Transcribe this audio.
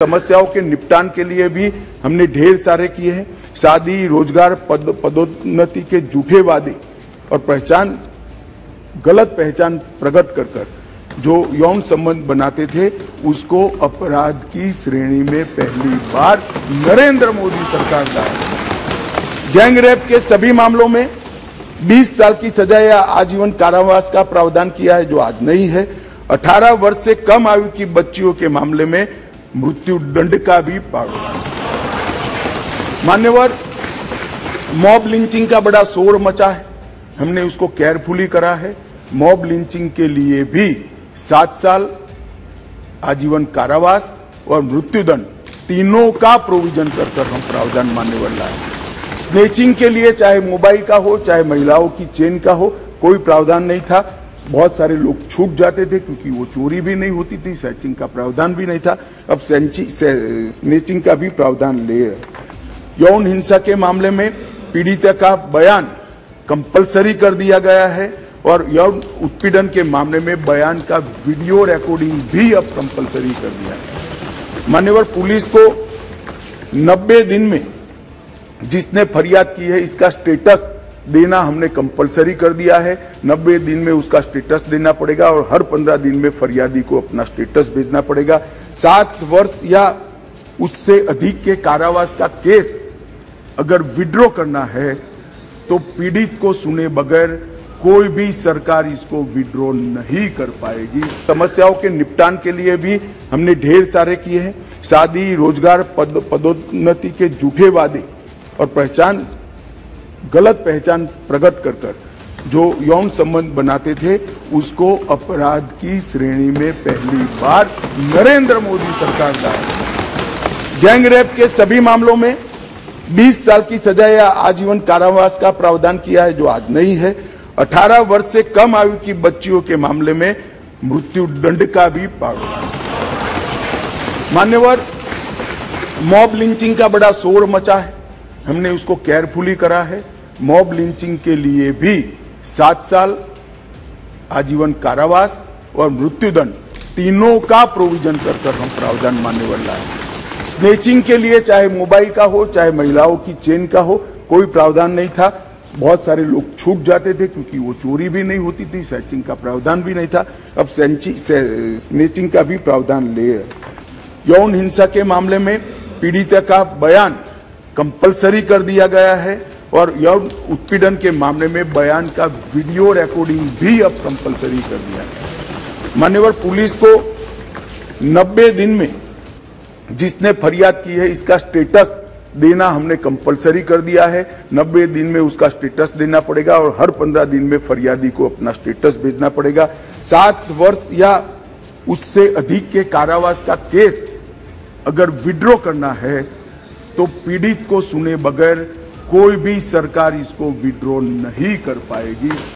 समस्याओं के निपटान के लिए भी हमने ढेर सारे किए हैं। शादी, रोज़गार, पद, पदोन्नति के झूठे वादे और पहचान, गलत पहचान प्रकट कर कर जो यौन संबंध बनाते थे, उसको अपराध की श्रेणी में पहली बार नरेंद्र मोदी सरकार लाए गैंग रेप के सभी मामलों में 20 साल की सजा या आजीवन कारावास का प्रावधान किया है, जो आज नहीं है। 18 वर्ष से कम आयु की बच्चियों के मामले में मृत्यु दंड का भी प्रावधान मान्यवर मॉब लिंचिंग का बड़ा शोर मचा है। हमने उसको केयरफुली करा है। मॉब लिंचिंग के लिए भी सात साल आजीवन कारावास और मृत्युदंड तीनों का प्रोविज़न कर कर हम प्रावधान मान्यवर लाए स्नेचिंग के लिए चाहे मोबाइल का हो, चाहे महिलाओं की चेन का हो, कोई प्रावधान नहीं था। बहुत सारे लोग छूट जाते थे क्योंकि वो चोरी भी नहीं होती थी सैचिंग का प्रावधान भी नहीं था। अब स्नेचिंग का भी प्रावधान ले यौन हिंसा के मामले में पीड़िता का बयान कंपलसरी कर दिया गया है और यौन उत्पीड़न के मामले में बयान का वीडियो रिकॉर्डिंग भी अब कंपलसरी कर दिया है। मान्यवर पुलिस को 90 दिन में जिसने फरियाद की है, इसका स्टेटस देना हमने कंपलसरी कर दिया है। 90 दिन में उसका स्टेटस देना पड़ेगा और हर 15 दिन में फरियादी को अपना स्टेटस भेजना पड़ेगा। सात वर्ष या उससे अधिक के कारावास का केस अगर विड्रॉ करना है तो पीड़ित को सुने बगैर कोई भी सरकार इसको विड्रॉ नहीं कर पाएगी। समस्याओं के निपटान के लिए भी हमने ढेर सारे किए हैं। शादी, रोज़गार, पद, पदोन्नति के झूठे वादे और पहचान गलत पहचान प्रकट कर कर जो यौन संबंध बनाते थे, उसको अपराध की श्रेणी में पहली बार नरेंद्र मोदी सरकार लाए गैंग रेप के सभी मामलों में 20 साल की सजा या आजीवन कारावास का प्रावधान किया है, जो आज नहीं है। 18 वर्ष से कम आयु की बच्चियों के मामले में मृत्यु दंड का भी प्रावधान मान्यवर, मॉब लिंचिंग का बड़ा शोर मचा है। हमने उसको केयरफुली करा है। मॉब लिंचिंग के लिए भी सात साल आजीवन कारावास और मृत्युदंड तीनों का प्रोविज़न कर कर हम प्रावधान मानने वाला है। स्नेचिंग के लिए चाहे मोबाइल का हो, चाहे महिलाओं की चेन का हो, कोई प्रावधान नहीं था। बहुत सारे लोग छूट जाते थे क्योंकि वो चोरी भी नहीं होती थी सैचिंग का प्रावधान भी नहीं था। अब स्नेचिंग का भी प्रावधान ले यौन हिंसा के मामले में पीड़िता का बयान कंपलसरी कर दिया गया है। और यौन उत्पीड़न के मामले में बयान का वीडियो रिकॉर्डिंग भी अब कंपलसरी कर दिया है। मान्यवर, पुलिस को 90 दिन में जिसने फरियाद की है, इसका स्टेटस देना हमने कंपलसरी कर दिया है। 90 दिन में उसका स्टेटस देना पड़ेगा और हर 15 दिन में फरियादी को अपना स्टेटस भेजना पड़ेगा। सात वर्ष या उससे अधिक के कारावास का केस अगर विड्रॉ करना है तो पीड़ित को सुने बगैर कोई भी सरकार इसको विड्रॉ नहीं कर पाएगी।